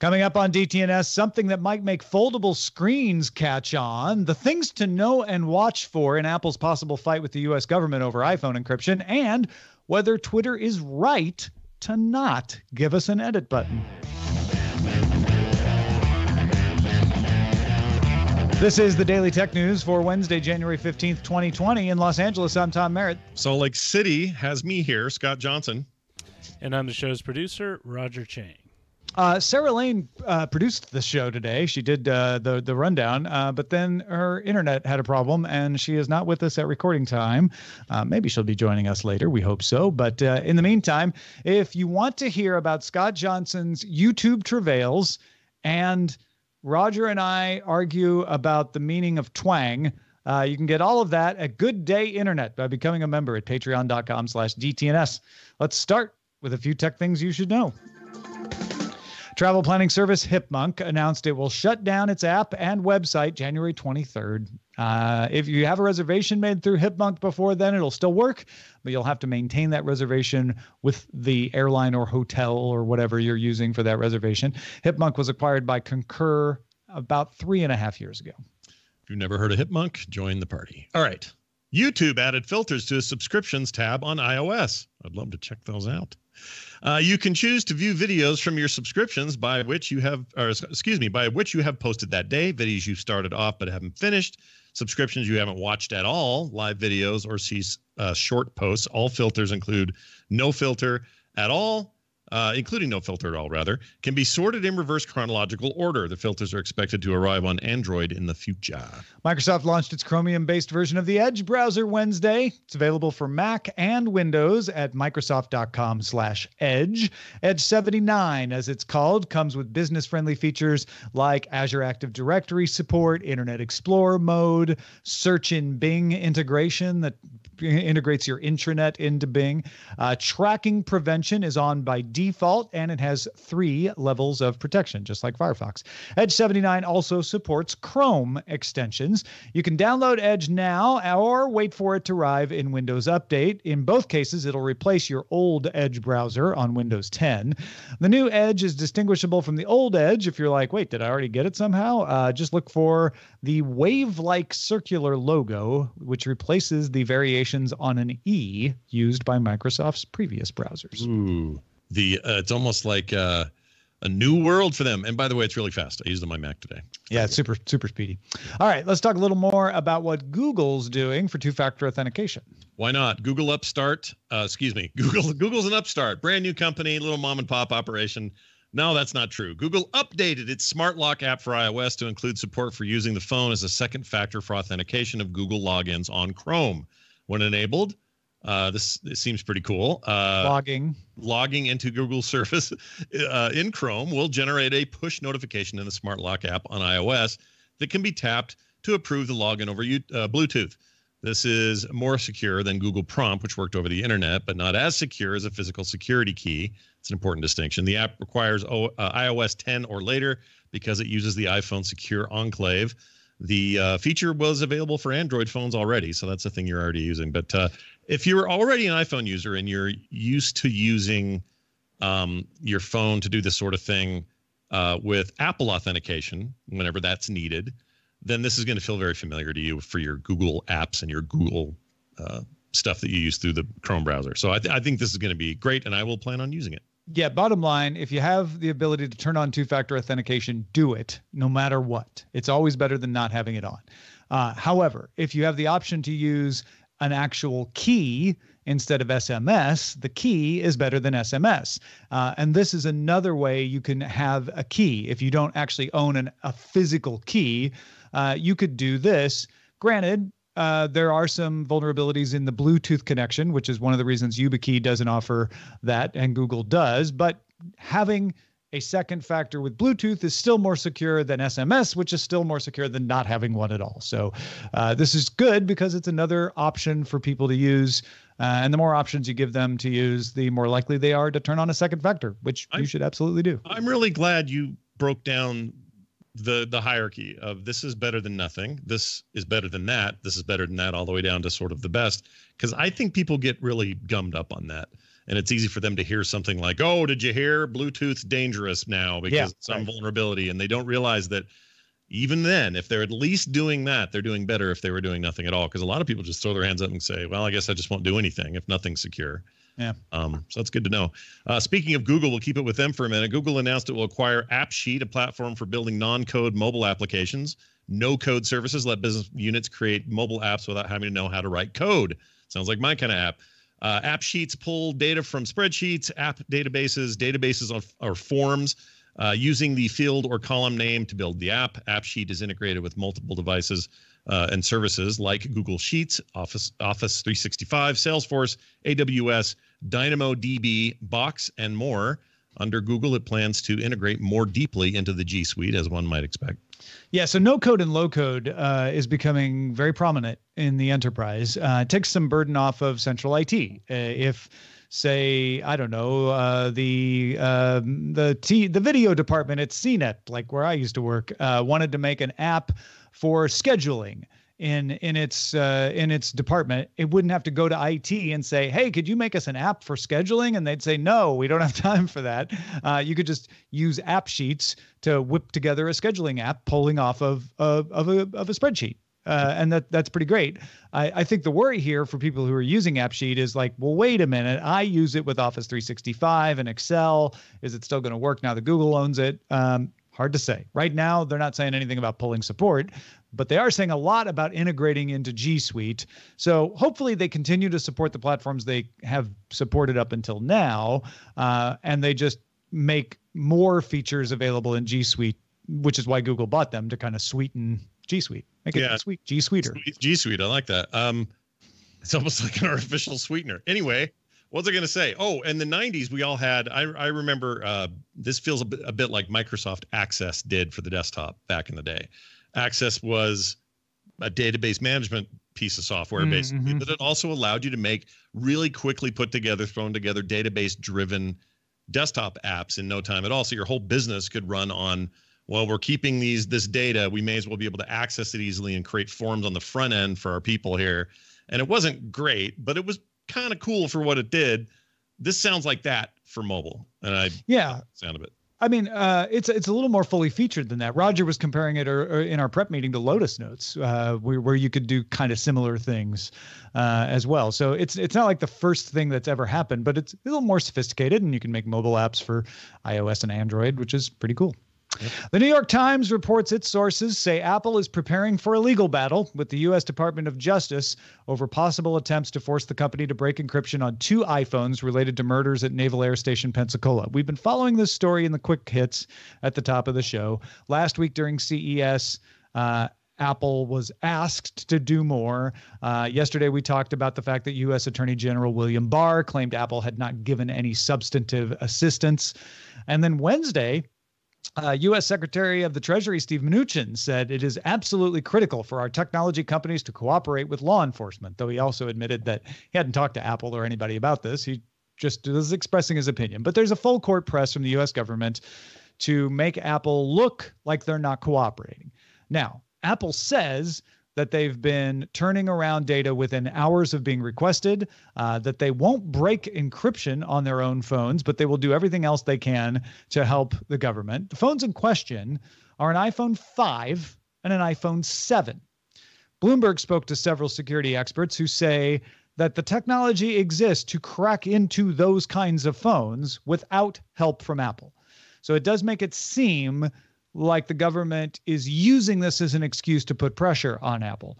Coming up on DTNS, something that might make foldable screens catch on, the things to know and watch for in Apple's possible fight with the US government over iPhone encryption, and whether Twitter is right to not give us an edit button. This is the Daily Tech News for Wednesday, January 15th, 2020. In Los Angeles, I'm Tom Merritt. Salt Lake City has me here, Scott Johnson. And I'm the show's producer, Roger Chang. Uh, Sarah Lane uh, produced the show today. She did uh, the the rundown, uh, but then her internet had a problem, and she is not with us at recording time. Uh, maybe she'll be joining us later. We hope so. But uh, in the meantime, if you want to hear about Scott Johnson's YouTube travails and Roger and I argue about the meaning of twang. You can get all of that at Good Day Internet by becoming a member at patreon.com slash DTNS. Let's start with a few tech things you should know. Travel planning service Hipmunk announced it will shut down its app and website January 23rd. Uh, if you have a reservation made through Hipmunk before then, it'll still work, but you'll have to maintain that reservation with the airline or hotel or whatever you're using for that reservation. Hipmunk was acquired by Concur about three and a half years ago. If you've never heard of Hipmunk, join the party. All right. YouTube added filters to a subscriptions tab on iOS. I'd love to check those out. Uh, you can choose to view videos from your subscriptions by which you have, or excuse me, by which you have posted that day, videos you started off but haven't finished, subscriptions you haven't watched at all, live videos, or see uh, short posts. All filters include no filter at all, uh, including no filter at all, rather, can be sorted in reverse chronological order. The filters are expected to arrive on Android in the future. Microsoft launched its Chromium based version of the Edge browser Wednesday. It's available for Mac and Windows at Microsoft.com slash Edge. Edge 79, as it's called, comes with business friendly features like Azure Active Directory support, Internet Explorer mode, search in Bing integration that integrates your intranet into Bing. Uh, tracking prevention is on by default, and it has three levels of protection, just like Firefox. Edge 79 also supports Chrome extensions. You can download Edge now or wait for it to arrive in Windows Update. In both cases, it'll replace your old Edge browser on Windows 10. The new Edge is distinguishable from the old Edge. If you're like, wait, did I already get it somehow? Uh, just look for the wave like circular logo, which replaces the variations on an E used by Microsoft's previous browsers. Ooh the uh, it's almost like uh, a new world for them. And by the way, it's really fast. I used it on my Mac today. Yeah, it's super super speedy. All right, let's talk a little more about what Google's doing for two-factor authentication. Why not? Google Upstart, uh, excuse me, Google Google's an upstart, brand new company, little mom and pop operation. No, that's not true. Google updated its Smart Lock app for iOS to include support for using the phone as a second factor for authentication of Google logins on Chrome. When enabled, uh, this, this seems pretty cool. Uh, logging. Logging into Google Service uh, in Chrome will generate a push notification in the Smart Lock app on iOS that can be tapped to approve the login over uh, Bluetooth. This is more secure than Google Prompt, which worked over the internet, but not as secure as a physical security key. It's an important distinction. The app requires o- uh, iOS 10 or later because it uses the iPhone Secure Enclave. The uh, feature was available for Android phones already, so that's a thing you're already using. But uh, if you're already an iPhone user and you're used to using um, your phone to do this sort of thing uh, with Apple authentication, whenever that's needed, then this is going to feel very familiar to you for your Google apps and your Google uh, stuff that you use through the Chrome browser. So I, th- I think this is going to be great, and I will plan on using it. Yeah, bottom line, if you have the ability to turn on two factor authentication, do it no matter what. It's always better than not having it on. Uh, however, if you have the option to use an actual key instead of SMS, the key is better than SMS. Uh, and this is another way you can have a key. If you don't actually own an, a physical key, uh, you could do this. Granted, uh, there are some vulnerabilities in the Bluetooth connection, which is one of the reasons YubiKey doesn't offer that and Google does. But having a second factor with Bluetooth is still more secure than SMS, which is still more secure than not having one at all. So uh, this is good because it's another option for people to use. Uh, and the more options you give them to use, the more likely they are to turn on a second factor, which I'm, you should absolutely do. I'm really glad you broke down the the hierarchy of this is better than nothing this is better than that this is better than that all the way down to sort of the best because i think people get really gummed up on that and it's easy for them to hear something like, "Oh, did you hear Bluetooth dangerous now because Yeah, some right. vulnerability," and they don't realize that even then, if they're at least doing that, they're doing better if they were doing nothing at all. Because a lot of people just throw their hands up and say, "Well, I guess I just won't do anything if nothing's secure." Yeah. Um, so that's good to know. Uh, speaking of Google, we'll keep it with them for a minute. Google announced it will acquire AppSheet, a platform for building non-code mobile applications. No-code services let business units create mobile apps without having to know how to write code. Sounds like my kind of app. Uh, app sheets pull data from spreadsheets, app databases, databases or forms, uh, using the field or column name to build the app. AppSheet is integrated with multiple devices uh, and services like Google Sheets, Office Office 365, Salesforce, AWS, DynamoDB, Box, and more. Under Google, it plans to integrate more deeply into the G Suite, as one might expect. Yeah, so no code and low code uh, is becoming very prominent in the enterprise. Uh, it takes some burden off of central IT. Uh, if, say, I don't know, uh, the um, the T the video department at CNET, like where I used to work, uh, wanted to make an app for scheduling in in its uh, in its department, it wouldn't have to go to IT and say, "Hey, could you make us an app for scheduling?" And they'd say, "No, we don't have time for that." Uh, you could just use app sheets to whip together a scheduling app, pulling off of of, of a of a spreadsheet. Uh, and that that's pretty great. I, I think the worry here for people who are using AppSheet is like, well, wait a minute. I use it with Office 365 and Excel. Is it still going to work now that Google owns it? Um, hard to say. Right now, they're not saying anything about pulling support, but they are saying a lot about integrating into G Suite. So hopefully, they continue to support the platforms they have supported up until now, uh, and they just make more features available in G Suite, which is why Google bought them to kind of sweeten G Suite, make it Yeah. sweet G Suiter. G Suite, I like that. Um, it's almost like an artificial sweetener. Anyway, what was I going to say? Oh, in the '90s, we all had. I I remember. Uh, this feels a bit, a bit like Microsoft Access did for the desktop back in the day. Access was a database management piece of software, Mm, basically, but it also allowed you to make really quickly put together, thrown together database-driven desktop apps in no time at all. So your whole business could run on well, we're keeping these this data. We may as well be able to access it easily and create forms on the front end for our people here. And it wasn't great, but it was kind of cool for what it did. This sounds like that for mobile, and I Yeah, sound of it. I mean, uh, it's it's a little more fully featured than that. Roger was comparing it or, or in our prep meeting to Lotus Notes, uh, where, where you could do kind of similar things uh, as well. So it's it's not like the first thing that's ever happened, but it's a little more sophisticated, and you can make mobile apps for iOS and Android, which is pretty cool. The New York Times reports its sources say Apple is preparing for a legal battle with the U.S. Department of Justice over possible attempts to force the company to break encryption on two iPhones related to murders at Naval Air Station Pensacola. We've been following this story in the quick hits at the top of the show. Last week during CES, uh, Apple was asked to do more. Uh, yesterday, we talked about the fact that U.S. Attorney General William Barr claimed Apple had not given any substantive assistance. And then Wednesday, uh, U.S. Secretary of the Treasury Steve Mnuchin said it is absolutely critical for our technology companies to cooperate with law enforcement. Though he also admitted that he hadn't talked to Apple or anybody about this. He just was expressing his opinion. But there's a full court press from the U.S. government to make Apple look like they're not cooperating. Now, Apple says that they've been turning around data within hours of being requested, uh, that they won't break encryption on their own phones, but they will do everything else they can to help the government. The phones in question are an iPhone 5 and an iPhone 7. Bloomberg spoke to several security experts who say that the technology exists to crack into those kinds of phones without help from Apple. So it does make it seem like the government is using this as an excuse to put pressure on Apple.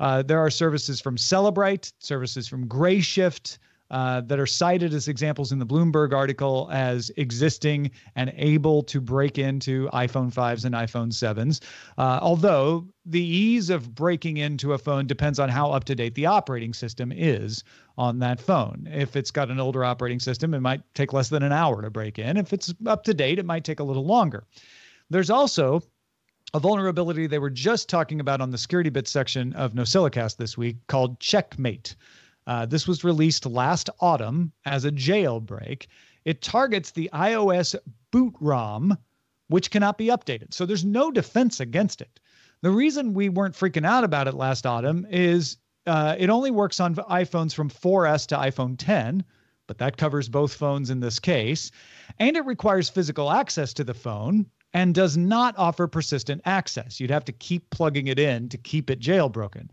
Uh, there are services from Cellebrite, services from Grayshift uh, that are cited as examples in the Bloomberg article as existing and able to break into iPhone 5s and iPhone 7s. Uh, although the ease of breaking into a phone depends on how up to date the operating system is on that phone. If it's got an older operating system, it might take less than an hour to break in. If it's up to date, it might take a little longer. There's also a vulnerability they were just talking about on the security bit section of NosillaCast this week called checkm8. Uh, this was released last autumn as a jailbreak. It targets the iOS boot ROM, which cannot be updated. So there's no defense against it. The reason we weren't freaking out about it last autumn is uh, it only works on iPhones from 4S to iPhone 10, but that covers both phones in this case. And it requires physical access to the phone and does not offer persistent access. You'd have to keep plugging it in to keep it jailbroken.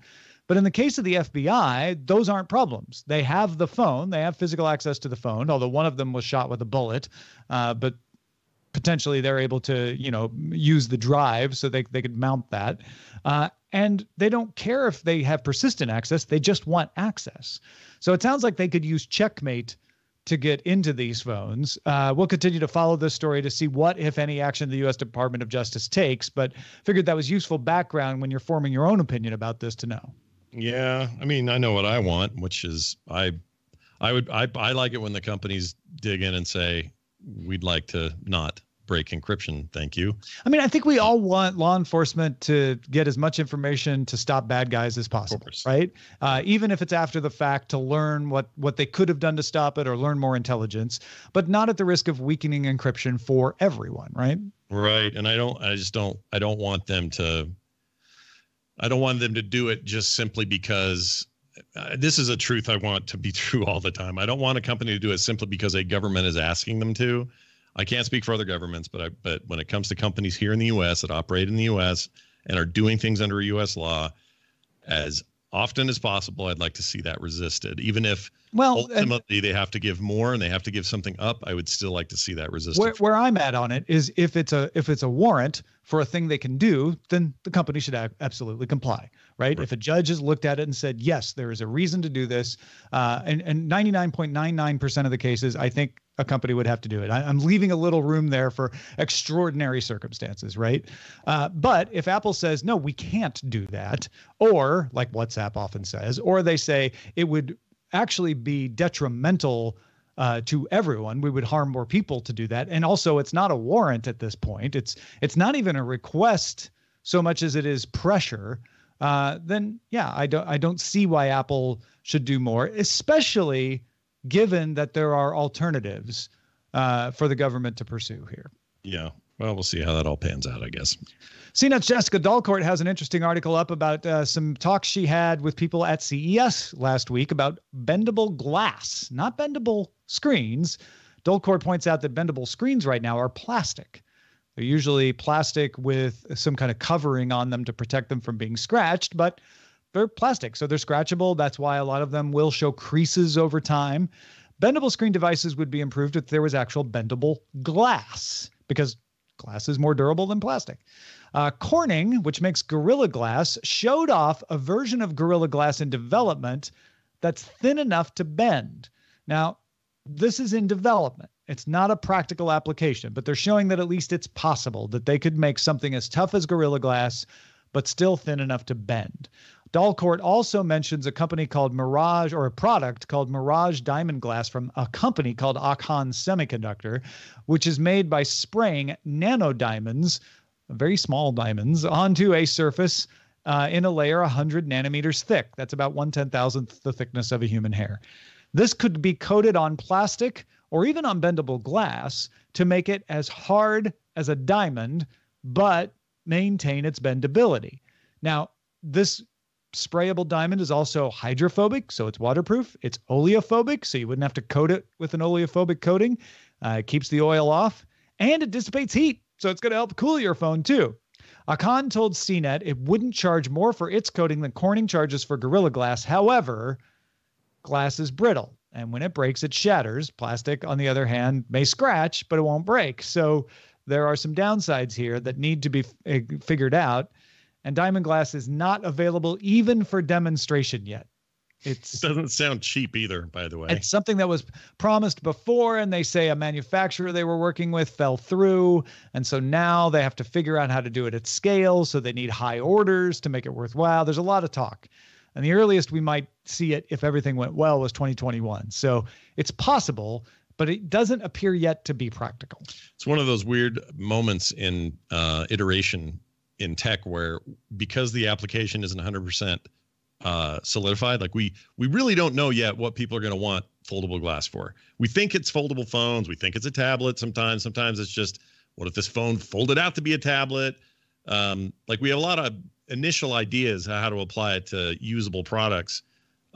But in the case of the FBI, those aren't problems. They have the phone, they have physical access to the phone, although one of them was shot with a bullet. Uh, but potentially they're able to, you know, use the drive so they, they could mount that. Uh, and they don't care if they have persistent access, they just want access. So it sounds like they could use checkm8 to get into these phones. Uh, we'll continue to follow this story to see what, if any, action the U.S. Department of Justice takes. But figured that was useful background when you're forming your own opinion about this to know. Yeah, I mean, I know what I want, which is I, I would I I like it when the companies dig in and say we'd like to not break encryption. Thank you. I mean, I think we all want law enforcement to get as much information to stop bad guys as possible, right? Uh, even if it's after the fact to learn what what they could have done to stop it or learn more intelligence, but not at the risk of weakening encryption for everyone, right? Right, and I don't. I just don't. I don't want them to. I don't want them to do it just simply because uh, this is a truth I want to be true all the time. I don't want a company to do it simply because a government is asking them to. I can't speak for other governments, but I, but when it comes to companies here in the U.S. that operate in the U.S. and are doing things under U.S. law, as often as possible, I'd like to see that resisted. Even if well, ultimately they have to give more and they have to give something up, I would still like to see that resisted. Where, where I'm at on it is if it's a if it's a warrant for a thing they can do, then the company should absolutely comply, right? right? If a judge has looked at it and said yes, there is a reason to do this, uh, and and 99.99% of the cases, I think a company would have to do it. I, am leaving a little room there for extraordinary circumstances, right? Uh, but if Apple says, no, we can't do that, or like WhatsApp often says, or they say it would actually be detrimental uh, to everyone. We would harm more people to do that. And also, it's not a warrant at this point. It's it's not even a request so much as it is pressure. Uh, then yeah, I don't I don't see why Apple should do more, especially given that there are alternatives uh, for the government to pursue here. Yeah. Well, we'll see how that all pans out, I guess. CNET's Jessica Dolcourt has an interesting article up about uh, some talks she had with people at CES last week about bendable glass, not bendable screens. Dolcourt points out that bendable screens right now are plastic. They're usually plastic with some kind of covering on them to protect them from being scratched, but they're plastic, so they're scratchable. That's why a lot of them will show creases over time. Bendable screen devices would be improved if there was actual bendable glass, because glass is more durable than plastic. Uh, Corning, which makes Gorilla Glass, showed off a version of Gorilla Glass in development that's thin enough to bend. Now, this is in development. It's not a practical application, but they're showing that at least it's possible that they could make something as tough as Gorilla Glass, but still thin enough to bend. Dolcourt also mentions a company called Miraj or a product called Miraj Diamond Glass from a company called Akhan Semiconductor, which is made by spraying nano diamonds, very small diamonds, onto a surface uh, in a layer 100 nanometers thick. That's about one ten thousandth the thickness of a human hair. This could be coated on plastic or even on bendable glass to make it as hard as a diamond, but maintain its bendability. Now, this sprayable diamond is also hydrophobic, so it's waterproof. It's oleophobic, so you wouldn't have to coat it with an oleophobic coating. Uh, it keeps the oil off, and it dissipates heat, so it's going to help cool your phone too. Akhan told CNET it wouldn't charge more for its coating than Corning charges for Gorilla Glass. However, glass is brittle, and when it breaks, it shatters. Plastic, on the other hand, may scratch, but it won't break. So there are some downsides here that need to be f- figured out and Diamond Glass is not available even for demonstration yet. It's, it doesn't sound cheap either, by the way. It's something that was promised before, and they say a manufacturer they were working with fell through. And so now they have to figure out how to do it at scale. So they need high orders to make it worthwhile. There's a lot of talk. And the earliest we might see it, if everything went well, was 2021. So it's possible, but it doesn't appear yet to be practical. It's one of those weird moments in uh, iteration in tech where because the application isn't 100% uh, solidified like we we really don't know yet what people are going to want foldable glass for. We think it's foldable phones. We think it's a tablet sometimes. Sometimes it's just what if this phone folded out to be a tablet? Um, like we have a lot of initial ideas how to apply it to usable products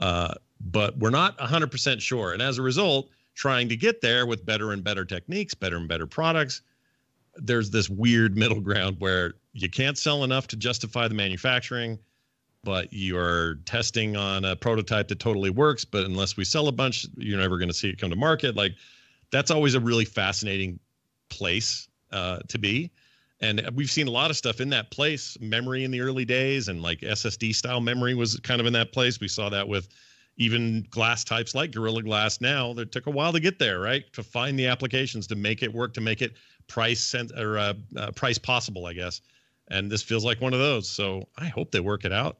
uh, but we're not 100% sure. And as a result trying to get there with better and better techniques, better and better products. There's this weird middle ground where you can't sell enough to justify the manufacturing, but you're testing on a prototype that totally works. But unless we sell a bunch, you're never going to see it come to market. Like that's always a really fascinating place uh, to be. And we've seen a lot of stuff in that place. Memory in the early days and like SSD style memory was kind of in that place. We saw that with even glass types like Gorilla Glass now. That took a while to get there, right? To find the applications to make it work, to make it price sent or uh, uh, price possible, I guess. And this feels like one of those. So I hope they work it out.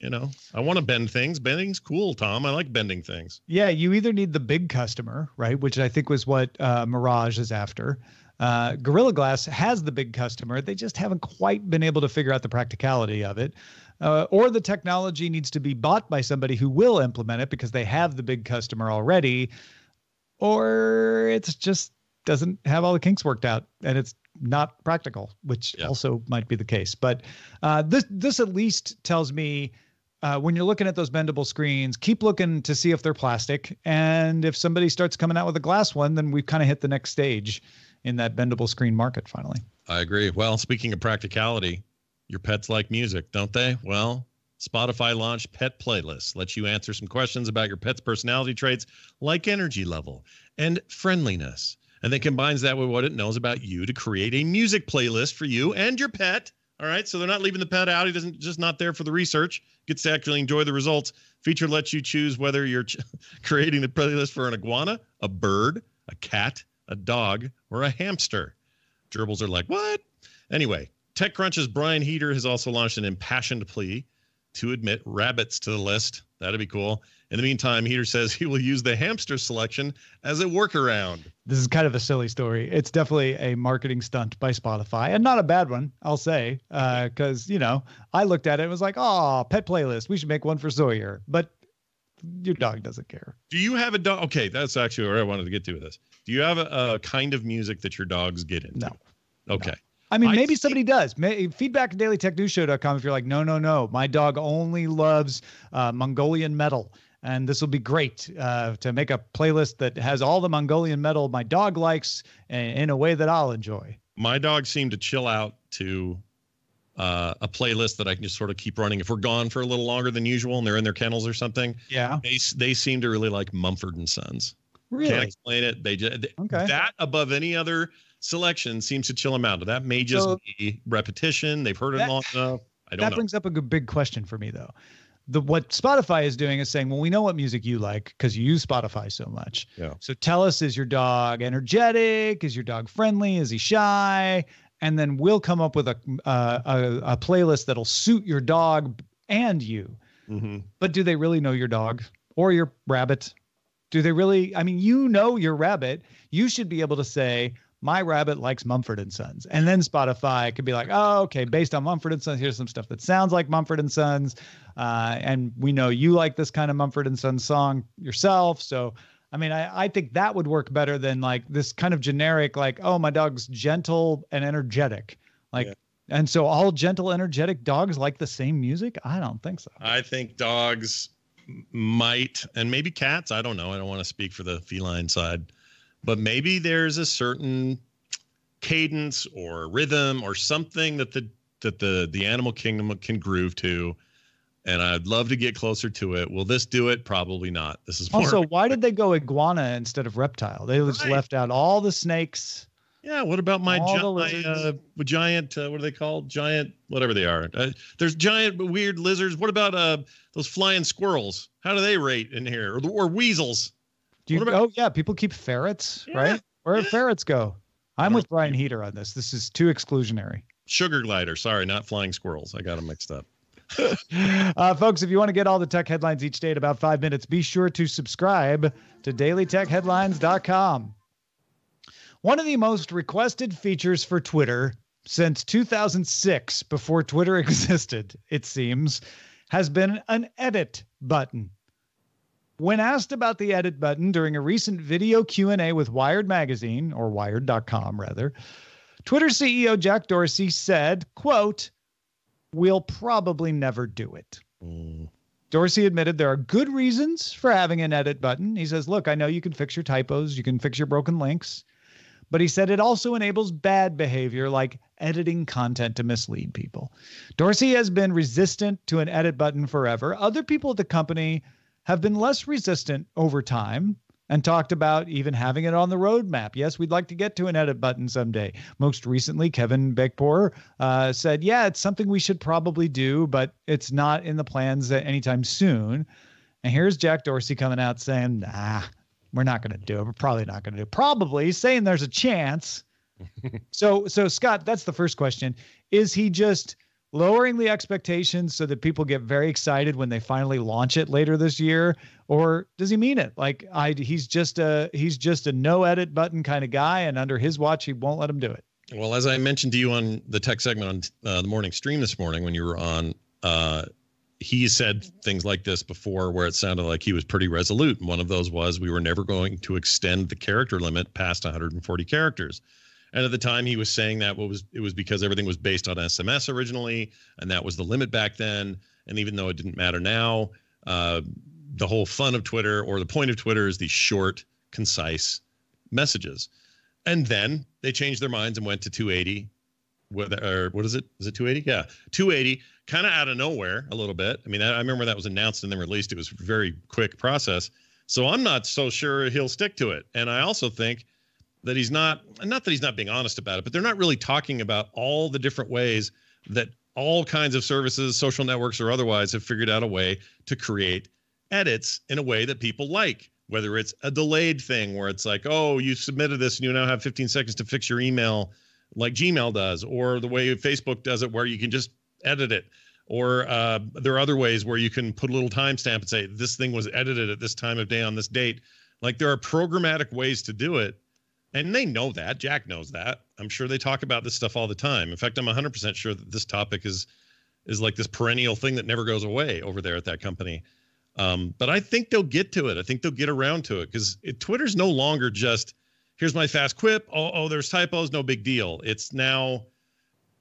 You know, I want to bend things. Bending's cool, Tom. I like bending things. Yeah, you either need the big customer, right, which I think was what uh, Miraj is after. Uh, Gorilla Glass has the big customer. They just haven't quite been able to figure out the practicality of it. Uh, or the technology needs to be bought by somebody who will implement it because they have the big customer already. Or it's just doesn't have all the kinks worked out and it's not practical, which yeah. also might be the case. But uh, this this at least tells me uh, when you're looking at those bendable screens, keep looking to see if they're plastic. And if somebody starts coming out with a glass one, then we've kind of hit the next stage in that bendable screen market finally. I agree. Well, speaking of practicality, your pets like music, don't they? Well, Spotify launched Pet Playlists, lets you answer some questions about your pet's personality traits like energy level and friendliness. And then combines that with what it knows about you to create a music playlist for you and your pet all right. So they're not leaving the pet out. He doesn't just not there for the research, gets to actually enjoy the results. Feature lets you choose whether you're ch- creating the playlist for an iguana, a bird, a cat, a dog, or a hamster. Gerbils are like, what? Anyway, TechCrunch's Brian Heater has also launched an impassioned plea to admit rabbits to the list. That'd be cool. In the meantime, Heater says he will use the hamster selection as a workaround. This is kind of a silly story. It's definitely a marketing stunt by Spotify, and not a bad one, I'll say, because uh, you know I looked at it and was like, "Oh, pet playlist. We should make one for Sawyer." But your dog doesn't care. Do you have a dog? Okay, that's actually where I wanted to get to with this. Do you have a, a kind of music that your dogs get into? No. Okay. No. I mean, maybe somebody does. May, feedback at dailytechnewsshow.com if you're like, no, no, no, my dog only loves uh, Mongolian metal and this will be great uh, to make a playlist that has all the Mongolian metal my dog likes in a way that I'll enjoy. My dog seemed to chill out to uh, a playlist that I can just sort of keep running. If we're gone for a little longer than usual and they're in their kennels or something, yeah, they they seem to really like Mumford and Sons. Really? Can't explain it. They just okay. that above any other selection seems to chill them out. That may just so, be repetition. They've heard it that, long enough. I don't that know. brings up a good, big question for me though the what Spotify is doing is saying, well, we know what music you like because you use Spotify so much. Yeah. So tell us, is your dog energetic? Is your dog friendly? Is he shy? And then we'll come up with a uh, a, a, playlist that'll suit your dog and you. Mm-hmm. But do they really know your dog or your rabbit? Do they really? I mean, you know your rabbit. You should be able to say, my rabbit likes Mumford and Sons. And then Spotify could be like, oh, okay, based on Mumford and Sons, here's some stuff that sounds like Mumford and Sons. Uh, and we know you like this kind of Mumford and Sons song yourself. So, I mean, I, I think that would work better than like this kind of generic, like, oh, my dog's gentle and energetic. Like, yeah. and so all gentle, energetic dogs like the same music? I don't think so. I think dogs might, and maybe cats. I don't know. I don't want to speak for the feline side but maybe there's a certain cadence or rhythm or something that the that the the animal kingdom can groove to and I'd love to get closer to it. Will this do it? Probably not. This is more also why did they go iguana instead of reptile? They just right. left out all the snakes. Yeah. What about my, gi- my uh, giant? Uh, what are they called? Giant, whatever they are. Uh, there's giant weird lizards. What about uh those flying squirrels? How do they rate in here? Or, or weasels? Do you? About, oh yeah, people keep ferrets, yeah, right? Where yeah. do ferrets go? I'm with Brian Heater on this. This is too exclusionary. Sugar glider. Sorry, not flying squirrels. I got them mixed up. uh, folks, if you want to get all the tech headlines each day in about five minutes, be sure to subscribe to dailytechheadlines.com. One of the most requested features for Twitter since 2006, before Twitter existed, it seems, has been an edit button. When asked about the edit button during a recent video Q&A with Wired magazine or wired.com rather, Twitter CEO Jack Dorsey said, quote, "We'll probably never do it." Mm. Dorsey admitted there are good reasons for having an edit button. He says, Look, I know you can fix your typos, you can fix your broken links, but he said it also enables bad behavior like editing content to mislead people. Dorsey has been resistant to an edit button forever. Other people at the company have been less resistant over time and talked about even having it on the roadmap. Yes, we'd like to get to an edit button someday. Most recently, Kayvon Beykpour uh, said, yeah, it's something we should probably do, but it's not in the plans anytime soon. And here's Jack Dorsey coming out saying, nah, we're not going to do it. We're probably not going to do it. Probably saying there's a chance. so, so Scott, that's the first question. Is he just lowering the expectations so that people get very excited when they finally launch it later this year? Or does he mean it? Like i he's just a he's just a no edit button kind of guy and under his watch he won't let him do it. Well as i mentioned to you on the tech segment on uh, the morning stream this morning when you were on uh, he said things like this before where it sounded like he was pretty resolute. And one of those was we were never going to extend the character limit past 140 characters and at the time, he was saying that what was it was because everything was based on SMS originally, and that was the limit back then. And even though it didn't matter now, uh, the whole fun of Twitter or the point of Twitter is these short, concise messages. And then they changed their minds and went to 280. What, or what is it? Is it 280? Yeah, 280, kind of out of nowhere a little bit. I mean, I, I remember that was announced and then released. It was very quick process. So I'm not so sure he'll stick to it. And I also think that he's not not that he's not being honest about it, but they're not really talking about all the different ways that all kinds of services, social networks or otherwise, have figured out a way to create edits in a way that people like. Whether it's a delayed thing where it's like, oh, you submitted this and you now have 15 seconds to fix your email, like Gmail does, or the way Facebook does it, where you can just edit it. Or uh, there are other ways where you can put a little timestamp and say, this thing was edited at this time of day on this date. Like there are programmatic ways to do it and they know that. Jack knows that. I'm sure they talk about this stuff all the time. In fact, I'm 100% sure that this topic is is like this perennial thing that never goes away over there at that company. Um, but I think they'll get to it. I think they'll get around to it because Twitter's no longer just here's my fast quip. Oh, oh, there's typos, no big deal. It's now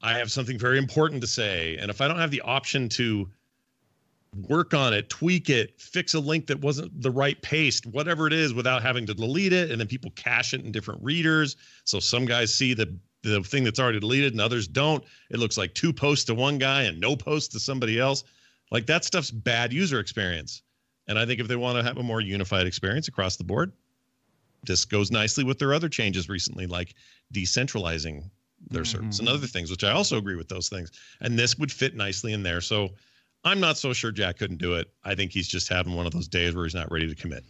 I have something very important to say, and if I don't have the option to work on it, tweak it, fix a link that wasn't the right paste, whatever it is, without having to delete it. And then people cache it in different readers. So some guys see the the thing that's already deleted and others don't. It looks like two posts to one guy and no posts to somebody else. Like that stuff's bad user experience. And I think if they want to have a more unified experience across the board, this goes nicely with their other changes recently, like decentralizing their mm-hmm. service and other things, which I also agree with those things. And this would fit nicely in there. So I'm not so sure Jack couldn't do it. I think he's just having one of those days where he's not ready to commit.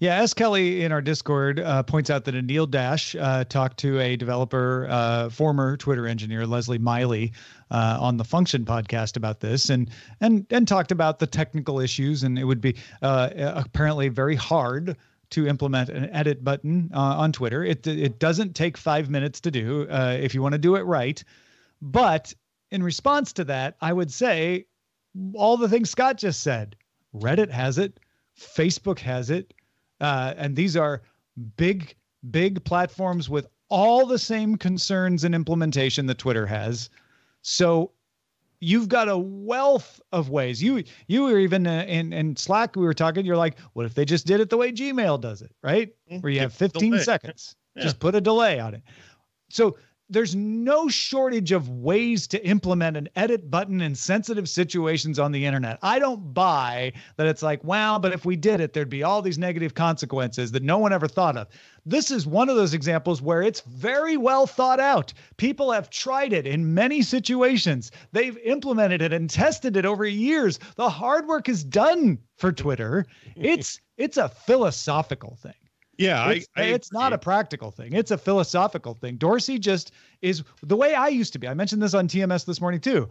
Yeah, S. Kelly in our Discord uh, points out that Anil Dash uh, talked to a developer, uh, former Twitter engineer Leslie Miley, uh, on the Function podcast about this, and and and talked about the technical issues, and it would be uh, apparently very hard to implement an edit button uh, on Twitter. It it doesn't take five minutes to do if you want to do it right, but in response to that, I would say all the things Scott just said. Reddit has it, Facebook has it, uh, and these are big, big platforms with all the same concerns and implementation that Twitter has. So you've got a wealth of ways. You you were even uh, in in Slack. We were talking. You're like, what if they just did it the way Gmail does it, right? Mm-hmm. Where you have 15 delay. seconds. Yeah. Just put a delay on it. So there's no shortage of ways to implement an edit button in sensitive situations on the internet. I don't buy that it's like, wow, but if we did it, there'd be all these negative consequences that no one ever thought of. This is one of those examples where it's very well thought out. People have tried it in many situations. They've implemented it and tested it over years. The hard work is done for Twitter. It's it's a philosophical thing. Yeah, it's, I, I it's not a practical thing. It's a philosophical thing. Dorsey just is the way I used to be. I mentioned this on TMS this morning too.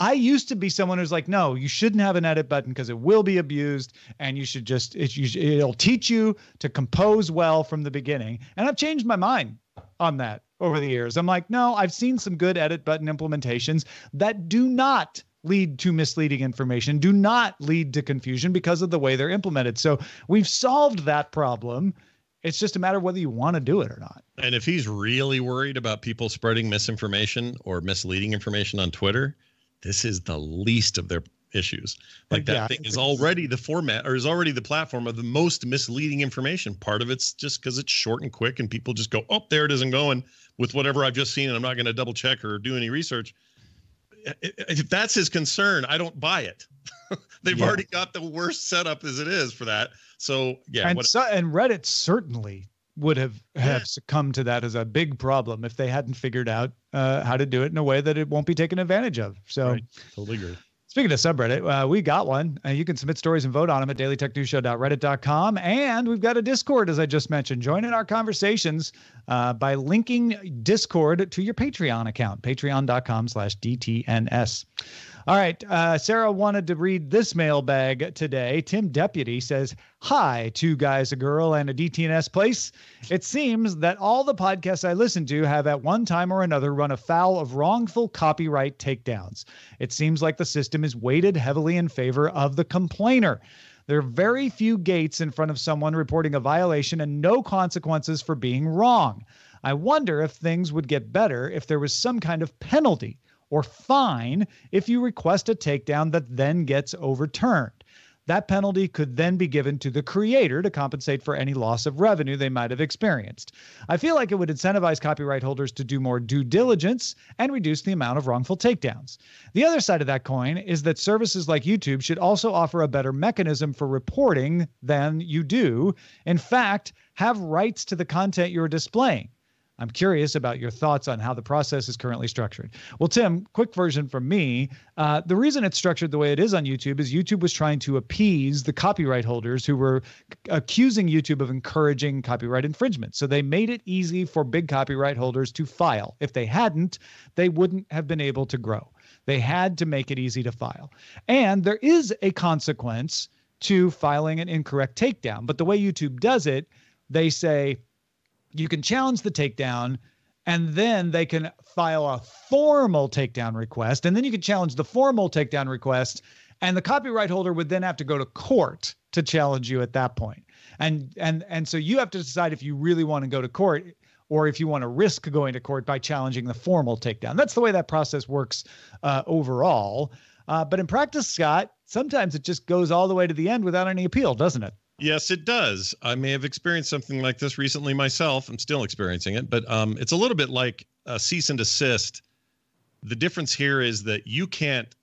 I used to be someone who's like, no, you shouldn't have an edit button because it will be abused, and you should just it, you, it'll teach you to compose well from the beginning. And I've changed my mind on that over the years. I'm like, no, I've seen some good edit button implementations that do not lead to misleading information, do not lead to confusion because of the way they're implemented. So we've solved that problem it's just a matter of whether you want to do it or not. And if he's really worried about people spreading misinformation or misleading information on Twitter, this is the least of their issues. Like that Yeah, thing is already the format or is already the platform of the most misleading information. Part of it's just because it's short and quick, and people just go, "Oh, there it isn't going with whatever I've just seen," and I'm not going to double check or do any research. If that's his concern, I don't buy it. They've Yeah. already got the worst setup as it is for that. So yeah, and so, and Reddit certainly would have have Yeah. succumbed to that as a big problem if they hadn't figured out uh, how to do it in a way that it won't be taken advantage of. So. Right. totally agree. Speaking of subreddit, uh, we got one. Uh, you can submit stories and vote on them at dailytechnewsshow.reddit.com. And we've got a Discord, as I just mentioned. Join in our conversations uh, by linking Discord to your Patreon account, patreon.com slash DTNS. All right. Uh, Sarah wanted to read this mailbag today. Tim Deputy says, Hi, two guys, a girl, and a DTNS place. It seems that all the podcasts I listen to have at one time or another run afoul of wrongful copyright takedowns. It seems like the system is weighted heavily in favor of the complainer. There are very few gates in front of someone reporting a violation and no consequences for being wrong. I wonder if things would get better if there was some kind of penalty or fine if you request a takedown that then gets overturned. That penalty could then be given to the creator to compensate for any loss of revenue they might have experienced. I feel like it would incentivize copyright holders to do more due diligence and reduce the amount of wrongful takedowns. The other side of that coin is that services like YouTube should also offer a better mechanism for reporting than you do. In fact, have rights to the content you're displaying. I'm curious about your thoughts on how the process is currently structured. Well, Tim, quick version from me. Uh, the reason it's structured the way it is on YouTube is YouTube was trying to appease the copyright holders who were accusing YouTube of encouraging copyright infringement. So they made it easy for big copyright holders to file. If they hadn't, they wouldn't have been able to grow. They had to make it easy to file. And there is a consequence to filing an incorrect takedown. But the way YouTube does it, they say, you can challenge the takedown and then they can file a formal takedown request and then you can challenge the formal takedown request and the copyright holder would then have to go to court to challenge you at that point. And and and so you have to decide if you really want to go to court or if you want to risk going to court by challenging the formal takedown. That's the way that process works uh, overall. Uh, but in practice scott sometimes it just goes all the way to the end without any appeal doesn't it Yes, it does. I may have experienced something like this recently myself. I'm still experiencing it, but um, it's a little bit like a cease and desist. The difference here is that you can't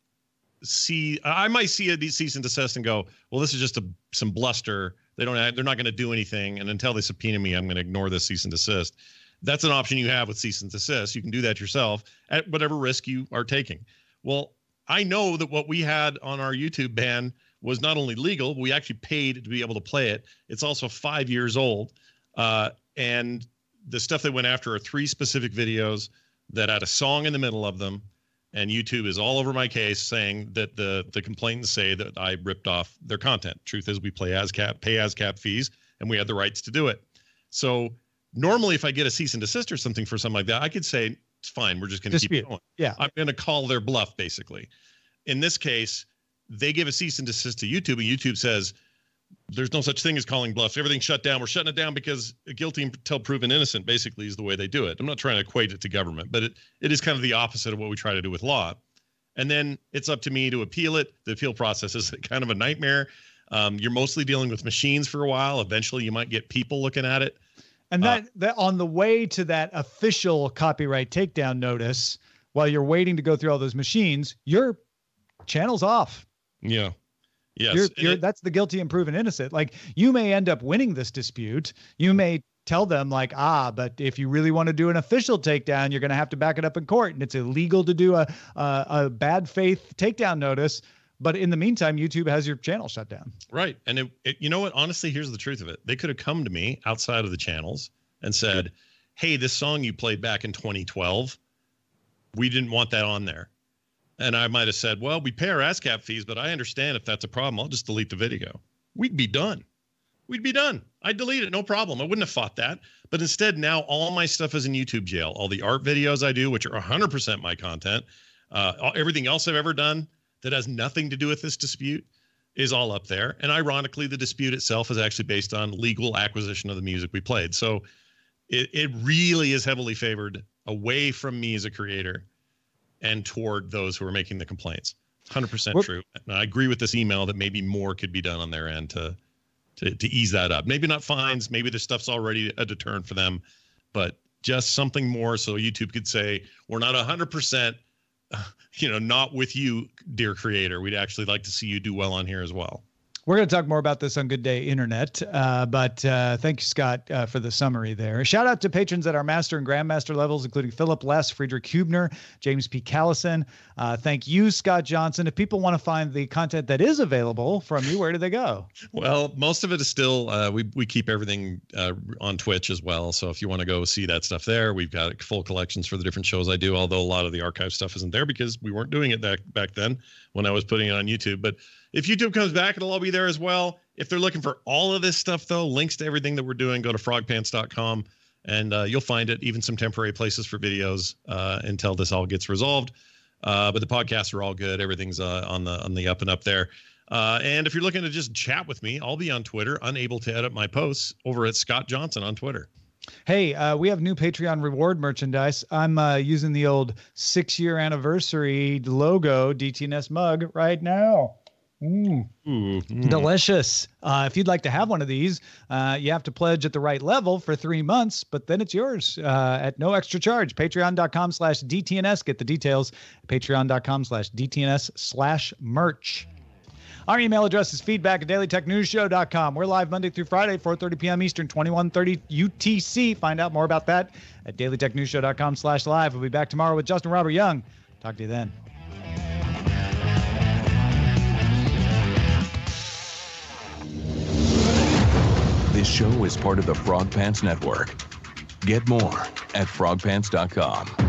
see. I might see a cease and desist and go, "Well, this is just a some bluster. They don't. They're not going to do anything, and until they subpoena me, I'm going to ignore this cease and desist." That's an option you have with cease and desist. You can do that yourself at whatever risk you are taking. Well, I know that what we had on our YouTube ban was not only legal, but we actually paid to be able to play it. It's also five years old. Uh, and the stuff they went after are three specific videos that had a song in the middle of them. And YouTube is all over my case saying that the the complainants say that I ripped off their content. Truth is we play ASCAP, pay ASCAP fees, and we had the rights to do it. So normally if I get a cease and desist or something for something like that, I could say, it's fine, we're just gonna keep going. yeah I'm going to call their bluff, basically. In this case, they give a cease and desist to YouTube, and YouTube says, there's no such thing as calling bluffs. Everything's shut down. We're shutting it down because guilty until proven innocent, basically, is the way they do it. I'm not trying to equate it to government, but it, it is kind of the opposite of what we try to do with law. And then it's up to me to appeal it. The appeal process is kind of a nightmare. Um, you're mostly dealing with machines for a while. Eventually, you might get people looking at it. And Uh, that, that on the way to that official copyright takedown notice, while you're waiting to go through all those machines, your channel's off. Yeah. Yes. You're, you're, it- that's the guilty and proven innocent. Like you may end up winning this dispute. You may tell them like, ah, but if you really want to do an official takedown, you're going to have to back it up in court, and it's illegal to do a a, a bad faith takedown notice. But in the meantime, YouTube has your channel shut down. Right. And it, it, you know what? Honestly, here's the truth of it. They could have come to me outside of the channels and said, Hey, this song you played back in 2012, we didn't want that on there. And I might have said, Well, we pay our ASCAP fees, but I understand if that's a problem, I'll just delete the video. We'd be done. We'd be done. I'd delete it, no problem. I wouldn't have fought that. But instead, now all my stuff is in YouTube jail. All the art videos I do, which are 100% my content, uh, everything else I've ever done that has nothing to do with this dispute is all up there. And ironically, the dispute itself is actually based on legal acquisition of the music we played. So it, it really is heavily favored away from me as a creator and toward those who are making the complaints. 100% true. And I agree with this email that maybe more could be done on their end to to, to ease that up. Maybe not fines, maybe the stuff's already a deterrent for them, but just something more so YouTube could say, we're not 100%, you know, not with you, dear creator. We'd actually like to see you do well on here as well. We're going to talk more about this on Good Day Internet, uh, but uh, thank you, Scott, uh, for the summary there. Shout out to patrons at our master and grandmaster levels, including Philip Less, Friedrich Hubner, James P. Callison. Uh, thank you, Scott Johnson. If people want to find the content that is available from you, where do they go? Well, most of it is still, uh, we, we keep everything uh, on Twitch as well. So if you want to go see that stuff there, we've got full collections for the different shows I do, although a lot of the archive stuff isn't there because we weren't doing it back, back then when I was putting it on YouTube. But if YouTube comes back, it'll all be there as well. If they're looking for all of this stuff, though, links to everything that we're doing, go to frogpants.com and uh, you'll find it, even some temporary places for videos uh, until this all gets resolved. Uh, but the podcasts are all good. Everything's uh, on the on the up and up there. Uh, and if you're looking to just chat with me, I'll be on Twitter, unable to edit my posts over at Scott Johnson on Twitter. Hey, uh, we have new Patreon reward merchandise. I'm uh, using the old six year anniversary logo DTNS mug right now. Mm. Ooh, mm. Delicious. Uh, if you'd like to have one of these, uh, you have to pledge at the right level for three months, but then it's yours uh, at no extra charge. Patreon.com slash DTNS. Get the details. Patreon.com slash DTNS slash merch. Our email address is feedback at dailytechnewsshow.com. We're live Monday through Friday, 4.30 p.m. Eastern, 21.30 UTC. Find out more about that at dailytechnewsshow.com slash live. We'll be back tomorrow with Justin Robert Young. Talk to you then. This show is part of the Frog Pants Network. Get more at frogpants.com.